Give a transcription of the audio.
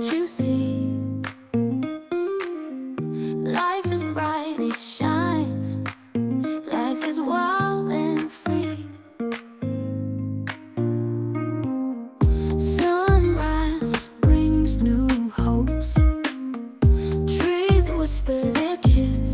you see. Life is bright, it shines. Life is wild and free. Sunrise brings new hopes. Trees whisper their kiss.